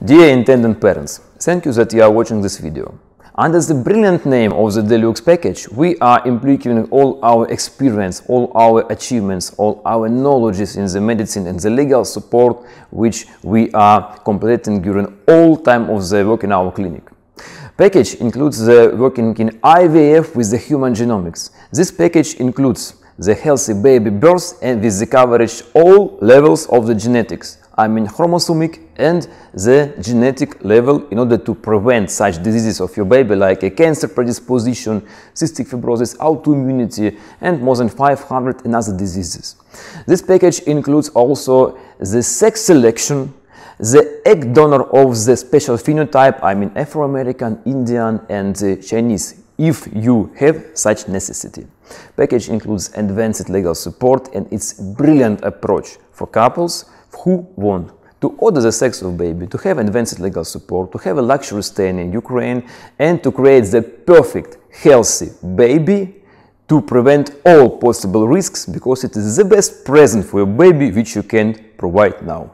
Dear intended parents, thank you that you are watching this video. Under the brilliant name of the Deluxe package, we are implicating all our experience, all our achievements, all our knowledges in the medicine and the legal support which we are completing during all time of the work in our clinic. Package includes the working in IVF with the human genomics. This package includes the healthy baby birth and with the coverage all levels of the genetics. I mean chromosomic and the genetic level in order to prevent such diseases of your baby like a cancer predisposition, cystic fibrosis, autoimmunity and more than 500 another diseases. This package includes also the sex selection, the egg donor of the special phenotype, I mean Afro-American, Indian and uh, Chinese if you have such necessity. Package includes advanced legal support and its brilliant approach for couples who want to order the sex of baby, to have advanced legal support, to have a luxury stay in Ukraine, and to create the perfect, healthy baby to prevent all possible risks because it is the best present for your baby which you can provide now.